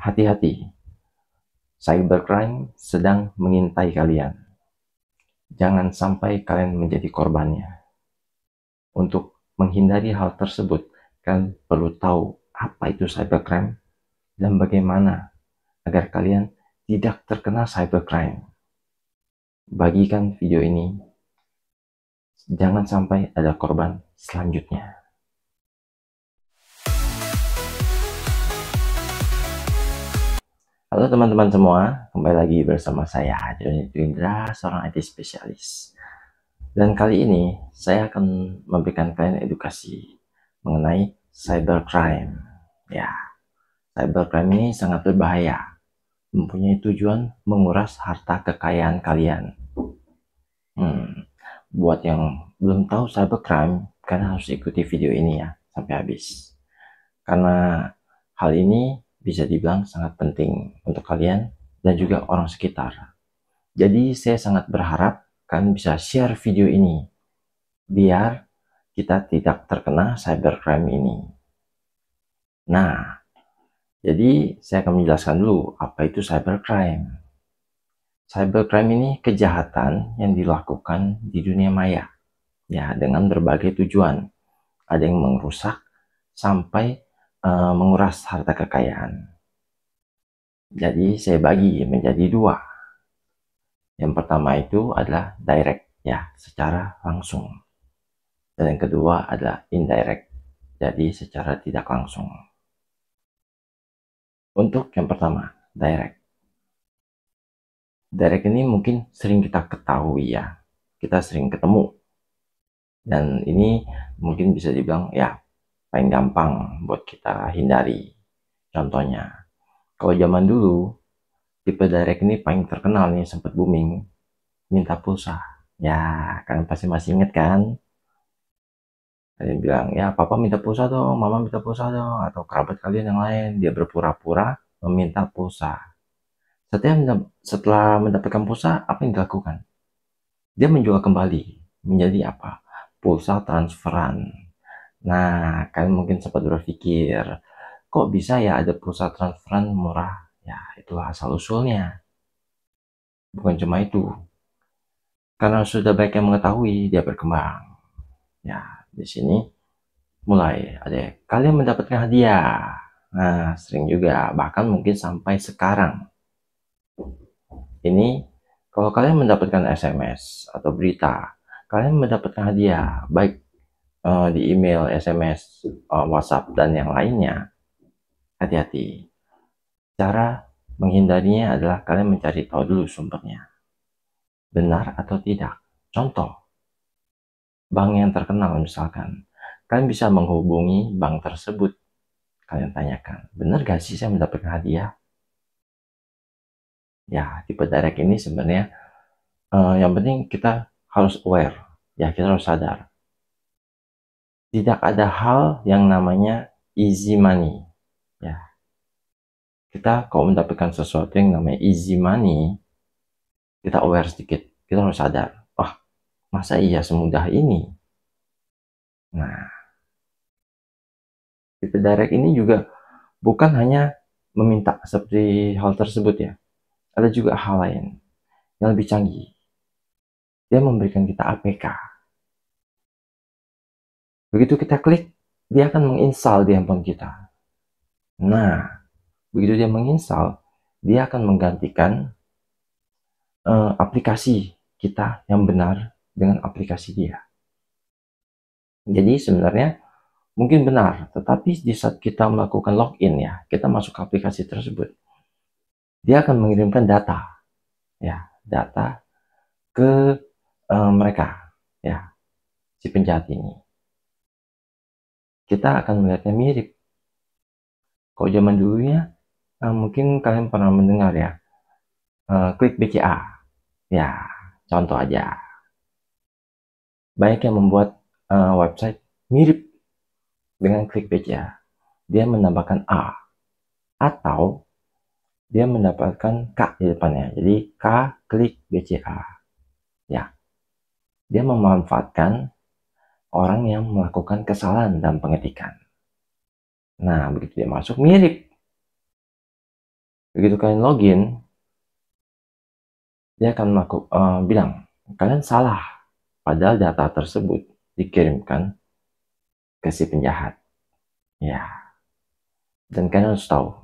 Hati-hati, cybercrime sedang mengintai kalian. Jangan sampai kalian menjadi korbannya. Untuk menghindari hal tersebut, kalian perlu tahu apa itu cybercrime dan bagaimana agar kalian tidak terkena cybercrime. Bagikan video ini, jangan sampai ada korban selanjutnya. Halo teman-teman semua, kembali lagi bersama saya Joni Indra, seorang IT spesialis. Dan kali ini saya akan memberikan kalian edukasi mengenai cybercrime. Ya, cybercrime ini sangat berbahaya, mempunyai tujuan menguras harta kekayaan kalian. Hmm, buat yang belum tahu cybercrime, kalian harus ikuti video ini ya sampai habis. Karena hal ini bisa dibilang sangat penting untuk kalian dan juga orang sekitar. Jadi saya sangat berharap kalian bisa share video ini biar kita tidak terkena cybercrime ini. Nah, jadi saya akan menjelaskan dulu apa itu cybercrime. Cybercrime ini kejahatan yang dilakukan di dunia maya ya dengan berbagai tujuan. Ada yang merusak sampai uh, menguras harta kekayaan. Jadi saya bagi menjadi dua. Yang pertama itu adalah direct, ya, secara langsung. Dan yang kedua adalah indirect, jadi secara tidak langsung. Untuk yang pertama, direct. Direct ini mungkin sering kita ketahui ya, kita sering ketemu. Dan ini mungkin bisa dibilang ya paling gampang buat kita hindari. Contohnya, kalau zaman dulu, tipe direct ini paling terkenal nih, sempat booming, minta pulsa. Ya, kalian pasti masih inget kan? Kalian bilang, ya papa minta pulsa dong, mama minta pulsa dong, atau kerabat kalian yang lain, dia berpura-pura meminta pulsa. Setelah, setelah mendapatkan pulsa, apa yang dilakukan? Dia menjual kembali menjadi apa? Pulsa transferan Nah, kalian mungkin sempat berpikir, kok bisa ya ada pusat transferan murah? Ya, itulah asal-usulnya. Bukan cuma itu. Karena sudah baik yang mengetahui, dia berkembang. Ya, di sini mulai ada kalian mendapatkan hadiah. Nah, sering juga, bahkan mungkin sampai sekarang. Ini, kalau kalian mendapatkan SMS atau berita, kalian mendapatkan hadiah, baik uh, di email, SMS, uh, WhatsApp, dan yang lainnya, hati-hati. Cara menghindarinya adalah kalian mencari tahu dulu sumbernya. Benar atau tidak. Contoh, bank yang terkenal misalkan, kalian bisa menghubungi bank tersebut. Kalian tanyakan, benar gak sih saya mendapatkan hadiah? Ya, tipe direct ini sebenarnya uh, yang penting kita harus aware, ya kita harus sadar tidak ada hal yang namanya easy money. Ya. Kita kalau mendapatkan sesuatu yang namanya easy money, kita aware sedikit. Kita harus sadar, wah, masa iya semudah ini? Nah, tipe direct ini juga bukan hanya meminta seperti hal tersebut ya. Ada juga hal lain yang lebih canggih. Dia memberikan kita APK Begitu kita klik, dia akan menginstal di handphone kita. Nah, begitu dia menginstal, dia akan menggantikan uh, aplikasi kita yang benar dengan aplikasi dia. Jadi sebenarnya mungkin benar, tetapi di saat kita melakukan login ya, kita masuk ke aplikasi tersebut, dia akan mengirimkan data, ya, data ke uh, mereka, ya, si penjahat ini kita akan melihatnya mirip. Kalau zaman dulunya, uh, mungkin kalian pernah mendengar ya, uh, klik BCA. Ya, contoh aja. Banyak yang membuat uh, website mirip dengan klik BCA. Dia menambahkan A. Atau dia mendapatkan K di depannya. Jadi K klik BCA. Ya. Dia memanfaatkan orang yang melakukan kesalahan dalam pengetikan. Nah, begitu dia masuk mirip. begitu kalian login dia akan melakukan uh, bilang kalian salah padahal data tersebut dikirimkan ke si penjahat ya dan kalian harus tahu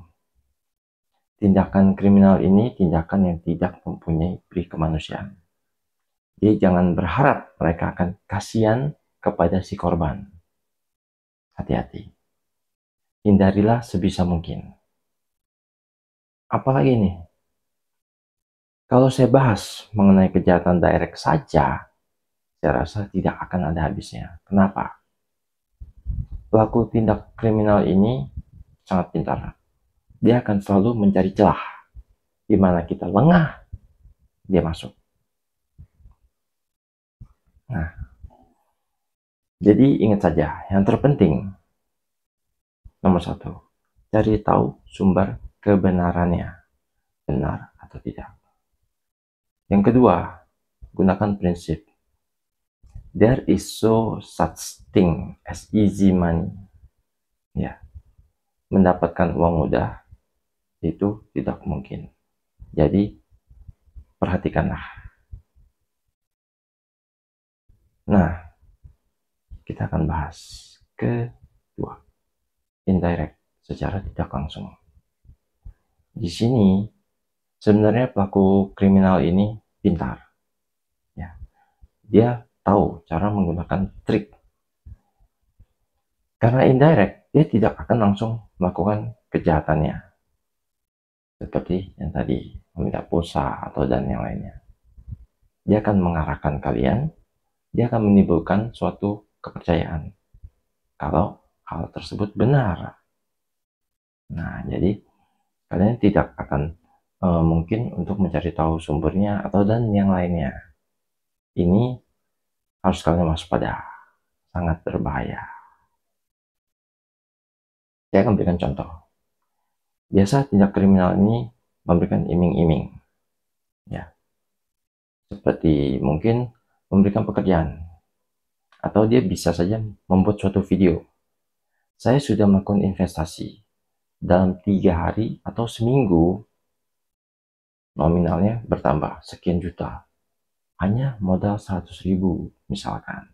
tindakan kriminal ini tindakan yang tidak mempunyai pri kemanusiaan jadi jangan berharap mereka akan kasihan kepada si korban hati-hati hindarilah sebisa mungkin apalagi nih kalau saya bahas mengenai kejahatan direct saja, saya rasa tidak akan ada habisnya. Kenapa? Pelaku tindak kriminal ini sangat pintar. Dia akan selalu mencari celah. Di mana kita lengah, dia masuk. Nah, jadi ingat saja, yang terpenting, nomor satu, cari tahu sumber kebenarannya, benar atau tidak. Yang kedua, gunakan prinsip there is so such thing as easy money. Ya, mendapatkan uang mudah itu tidak mungkin. Jadi, perhatikanlah. Nah, kita akan bahas kedua, indirect secara tidak langsung. Di sini sebenarnya pelaku kriminal ini pintar. Ya. Dia tahu cara menggunakan trik. Karena indirect, dia tidak akan langsung melakukan kejahatannya. Seperti yang tadi, meminta pulsa atau dan yang lainnya. Dia akan mengarahkan kalian, dia akan menimbulkan suatu kepercayaan. Kalau hal tersebut benar. Nah, jadi kalian tidak akan uh, mungkin untuk mencari tahu sumbernya atau dan yang lainnya. Ini harus kalian waspada, sangat berbahaya. Saya akan berikan contoh. Biasa tindak kriminal ini memberikan iming-iming. Ya. Seperti mungkin memberikan pekerjaan. Atau dia bisa saja membuat suatu video. Saya sudah melakukan investasi. Dalam tiga hari atau seminggu, nominalnya bertambah sekian juta. Hanya modal 100 ribu misalkan.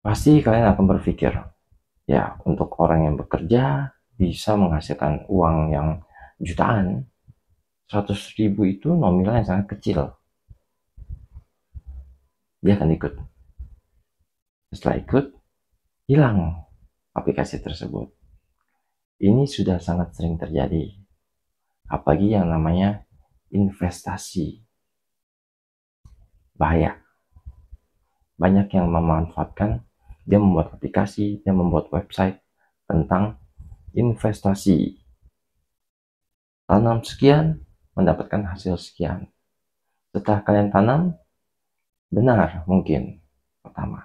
Pasti kalian akan berpikir, ya untuk orang yang bekerja bisa menghasilkan uang yang jutaan, 100 ribu itu nominal yang sangat kecil. Dia akan ikut. Setelah ikut, hilang aplikasi tersebut. Ini sudah sangat sering terjadi apalagi yang namanya investasi bahaya banyak yang memanfaatkan dia membuat aplikasi dia membuat website tentang investasi tanam sekian mendapatkan hasil sekian setelah kalian tanam benar mungkin pertama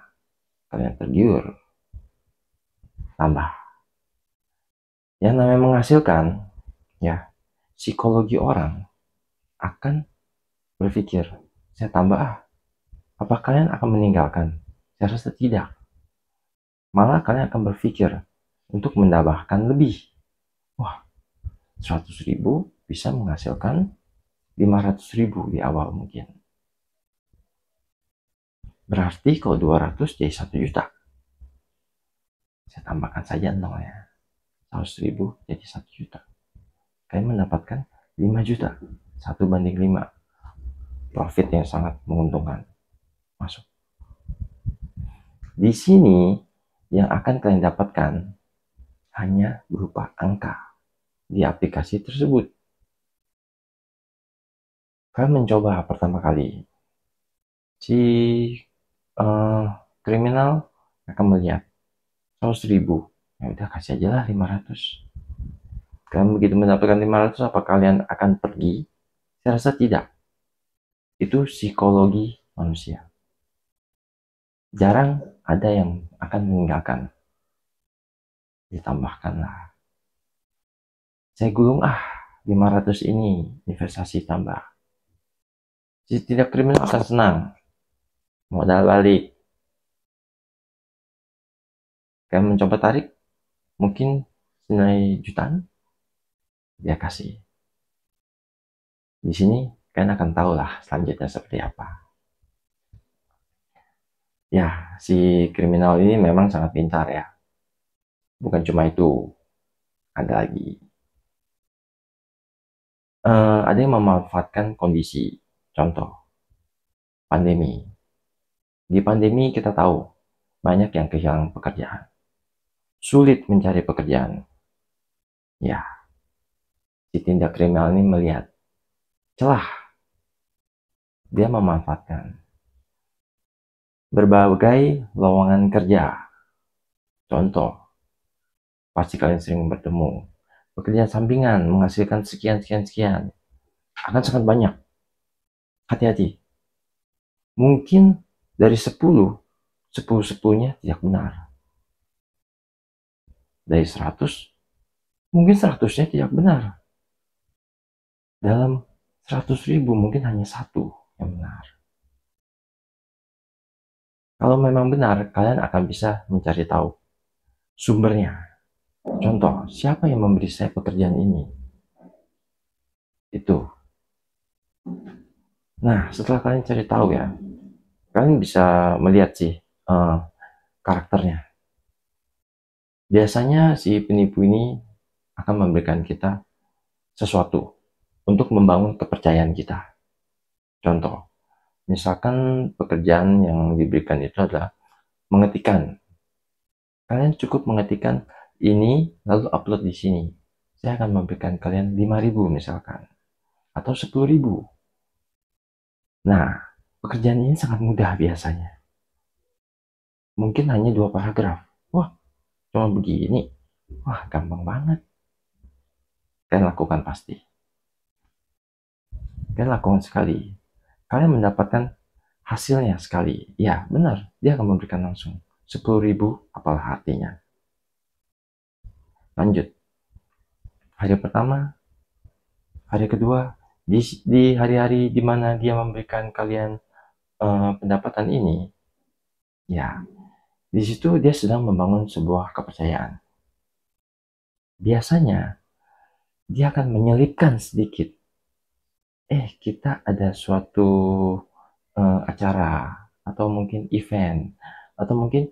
kalian tergiur tambah yang namanya menghasilkan ya psikologi orang akan berpikir, saya tambah ah, apa kalian akan meninggalkan? Saya rasa tidak. Malah kalian akan berpikir untuk mendapatkan lebih. Wah, 100 ribu bisa menghasilkan 500 ribu di awal mungkin. Berarti kalau 200 jadi 1 juta. Saya tambahkan saja nol ya. 100 ribu jadi 1 juta. Kalian mendapatkan 5 juta. Satu banding 5 profit yang sangat menguntungkan. Masuk. Di sini yang akan kalian dapatkan hanya berupa angka di aplikasi tersebut. Kalian mencoba pertama kali. Si uh, kriminal akan melihat 100 ribu ya udah kasih aja lah 500 Kalian begitu mendapatkan 500 apa kalian akan pergi? Saya rasa tidak. Itu psikologi manusia. Jarang ada yang akan meninggalkan. Ditambahkanlah. Saya gulung ah 500 ini investasi tambah. Si tidak kriminal akan senang. Modal balik. Kalian mencoba tarik, mungkin senilai jutaan, dia kasih. Di sini kalian akan tahu lah selanjutnya seperti apa. Ya, si kriminal ini memang sangat pintar ya. Bukan cuma itu, ada lagi. Uh, ada yang memanfaatkan kondisi, contoh, pandemi. Di pandemi kita tahu, banyak yang kehilangan pekerjaan. Sulit mencari pekerjaan. Ya, si tindak kriminal ini melihat celah. Dia memanfaatkan berbagai lowongan kerja. Contoh, pasti kalian sering bertemu. Pekerjaan sampingan menghasilkan sekian, sekian, sekian. Akan sangat banyak. Hati-hati. Mungkin dari 10, 10-10-nya tidak benar. Dari 100, mungkin 100-nya tidak benar dalam 100 ribu mungkin hanya satu yang benar. Kalau memang benar, kalian akan bisa mencari tahu sumbernya. Contoh, siapa yang memberi saya pekerjaan ini? Itu. Nah, setelah kalian cari tahu ya, kalian bisa melihat sih uh, karakternya. Biasanya si penipu ini akan memberikan kita sesuatu untuk membangun kepercayaan kita. Contoh, misalkan pekerjaan yang diberikan itu adalah mengetikkan. Kalian cukup mengetikkan ini lalu upload di sini. Saya akan memberikan kalian 5000 misalkan atau 10000. Nah, pekerjaan ini sangat mudah biasanya. Mungkin hanya dua paragraf. Wah, cuma begini. Wah, gampang banget. Kalian lakukan pasti kalian lakukan sekali kalian mendapatkan hasilnya sekali ya benar dia akan memberikan langsung 10.000 apalah artinya lanjut hari pertama hari kedua di, di hari-hari di mana dia memberikan kalian uh, pendapatan ini. Ya di situ dia sedang membangun sebuah kepercayaan. Biasanya dia akan menyelipkan sedikit. Eh kita ada suatu uh, acara atau mungkin event atau mungkin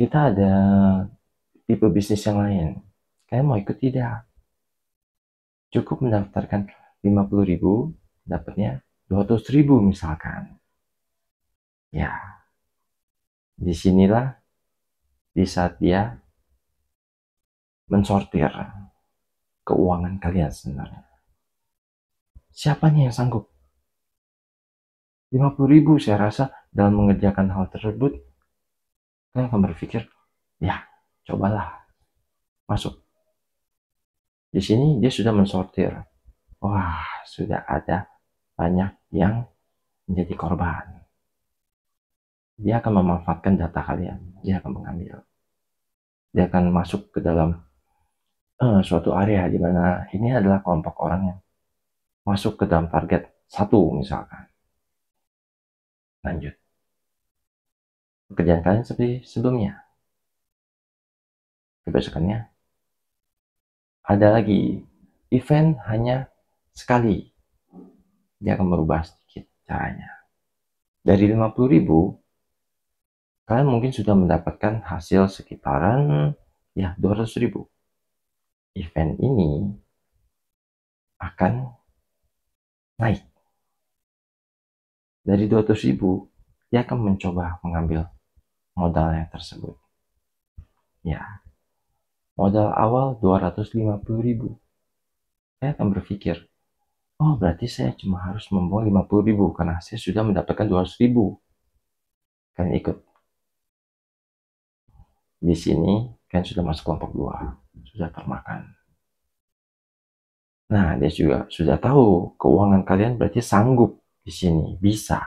kita ada tipe bisnis yang lain. Kalian mau ikut tidak? Cukup mendaftarkan 50.000 dapatnya 200.000 misalkan ya di sinilah di saat dia mensortir keuangan kalian sebenarnya Siapanya yang sanggup? 50 ribu saya rasa dalam mengerjakan hal tersebut, kalian akan berpikir, ya cobalah masuk. Di sini dia sudah mensortir. Wah, sudah ada banyak yang menjadi korban. Dia akan memanfaatkan data kalian. Dia akan mengambil. Dia akan masuk ke dalam uh, suatu area di mana ini adalah kelompok orang yang masuk ke dalam target satu misalkan. Lanjut. Pekerjaan kalian seperti sebelumnya. Kebesokannya ada lagi event hanya sekali. Dia akan merubah sedikit caranya. Dari 50 ribu, kalian mungkin sudah mendapatkan hasil sekitaran ya 200 ribu. Event ini akan naik. Dari 200 ribu, dia akan mencoba mengambil modalnya tersebut. Ya, modal awal 250 ribu. Saya akan berpikir, oh berarti saya cuma harus membawa 50 ribu karena saya sudah mendapatkan 200 ribu. Kan ikut. Di sini kan sudah masuk kelompok dua, sudah termakan. Nah, dia juga sudah tahu keuangan kalian berarti sanggup di sini, bisa.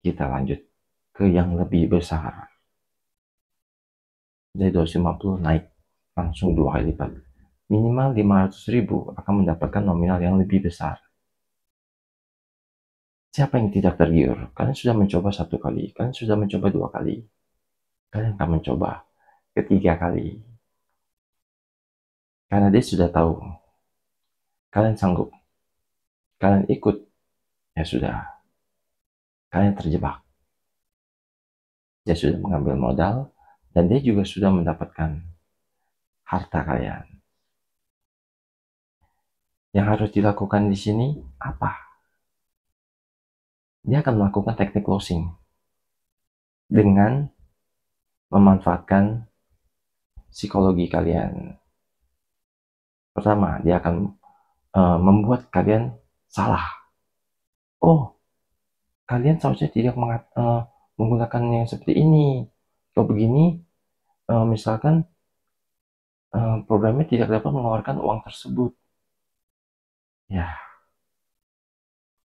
Kita lanjut ke yang lebih besar. Dari 250 naik langsung dua kali lipat. Minimal 500 ribu akan mendapatkan nominal yang lebih besar. Siapa yang tidak tergiur? Kalian sudah mencoba satu kali, kalian sudah mencoba dua kali. Kalian akan mencoba ketiga kali, Karena dia sudah tahu kalian sanggup, kalian ikut, ya sudah, kalian terjebak. Dia sudah mengambil modal dan dia juga sudah mendapatkan harta kalian. Yang harus dilakukan di sini apa? Dia akan melakukan teknik closing dengan memanfaatkan psikologi kalian. Pertama, dia akan uh, membuat kalian salah. Oh, kalian seharusnya tidak mengat, uh, menggunakan yang seperti ini. Kalau begini, uh, misalkan uh, programnya tidak dapat mengeluarkan uang tersebut. Ya,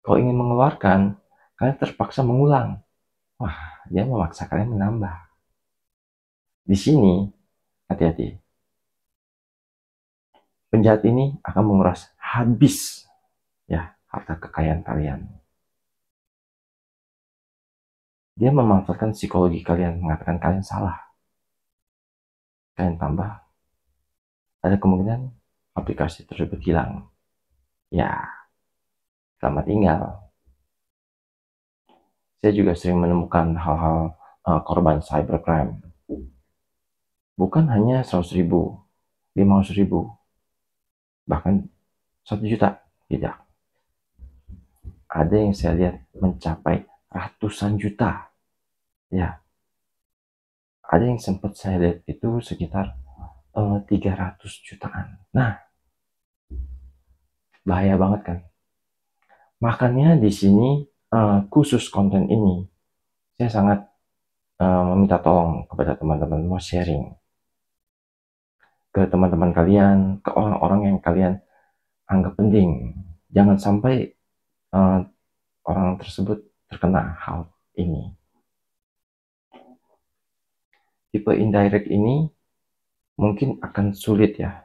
kalau ingin mengeluarkan, kalian terpaksa mengulang. Wah, dia memaksa kalian menambah. Di sini, hati-hati penjahat ini akan menguras habis ya harta kekayaan kalian. Dia memanfaatkan psikologi kalian, mengatakan kalian salah. Kalian tambah, ada kemungkinan aplikasi tersebut hilang. Ya, selamat tinggal. Saya juga sering menemukan hal-hal uh, korban cybercrime. Bukan hanya 100 ribu, 500 ribu, bahkan satu juta tidak. Ada yang saya lihat mencapai ratusan juta. Ya. Ada yang sempat saya lihat itu sekitar uh, eh, 300 jutaan. Nah. Bahaya banget kan? Makanya di sini uh, khusus konten ini saya sangat uh, meminta tolong kepada teman-teman mau sharing ke teman-teman kalian, ke orang-orang yang kalian anggap penting. Jangan sampai uh, orang tersebut terkena hal ini. Tipe indirect ini mungkin akan sulit ya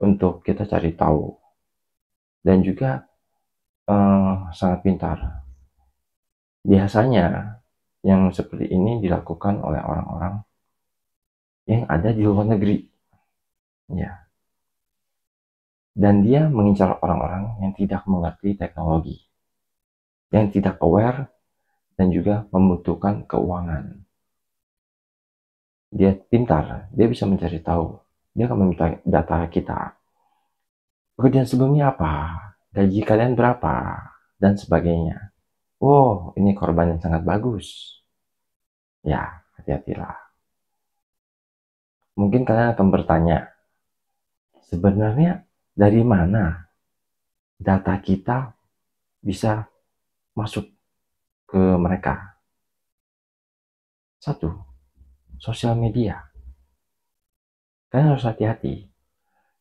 untuk kita cari tahu dan juga sangat pintar. Biasanya yang seperti ini dilakukan oleh orang-orang yang ada di luar negeri Ya. Dan dia mengincar orang-orang yang tidak mengerti teknologi, yang tidak aware dan juga membutuhkan keuangan. Dia pintar, dia bisa mencari tahu, dia akan meminta data kita. Pekerjaan sebelumnya apa? Gaji kalian berapa? Dan sebagainya. Wow, ini korban yang sangat bagus. Ya, hati-hatilah. Mungkin kalian akan bertanya, sebenarnya dari mana data kita bisa masuk ke mereka? Satu, sosial media. Kalian harus hati-hati.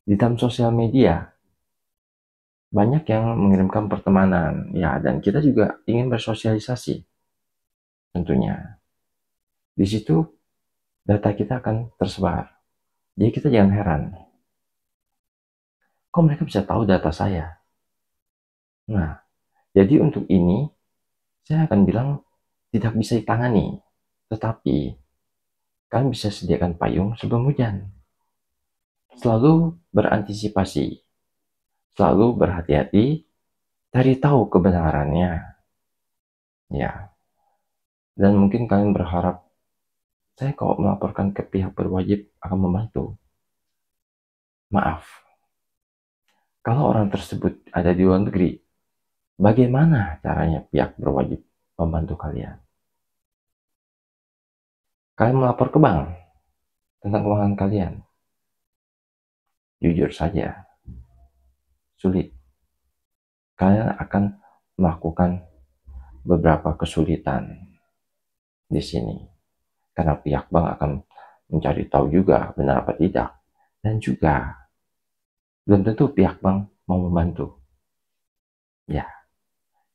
Di dalam sosial media, banyak yang mengirimkan pertemanan, ya, dan kita juga ingin bersosialisasi. Tentunya. Di situ, data kita akan tersebar. Jadi kita jangan heran kok mereka bisa tahu data saya? Nah, jadi untuk ini, saya akan bilang tidak bisa ditangani. Tetapi, kalian bisa sediakan payung sebelum hujan. Selalu berantisipasi. Selalu berhati-hati, cari tahu kebenarannya. Ya. Dan mungkin kalian berharap, saya kalau melaporkan ke pihak berwajib akan membantu. Maaf, kalau orang tersebut ada di luar negeri, bagaimana caranya pihak berwajib membantu kalian? Kalian melapor ke bank tentang keuangan kalian. Jujur saja, sulit. Kalian akan melakukan beberapa kesulitan di sini. Karena pihak bank akan mencari tahu juga benar apa tidak. Dan juga belum tentu pihak bank mau membantu. Ya,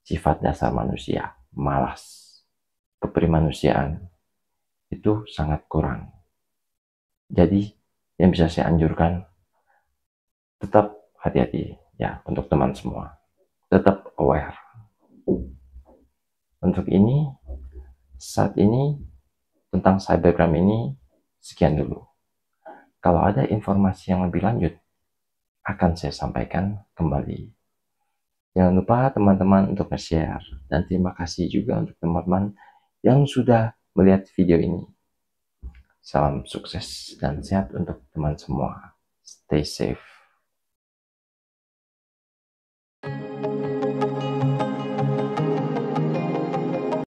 sifat dasar manusia, malas, keprimanusiaan, itu sangat kurang. Jadi, yang bisa saya anjurkan, tetap hati-hati ya untuk teman semua. Tetap aware. Untuk ini, saat ini, tentang cybercrime ini, sekian dulu. kalau ada informasi yang lebih lanjut, akan saya sampaikan kembali. Jangan lupa teman-teman untuk share dan terima kasih juga untuk teman-teman yang sudah melihat video ini. Salam sukses dan sehat untuk teman semua. Stay safe.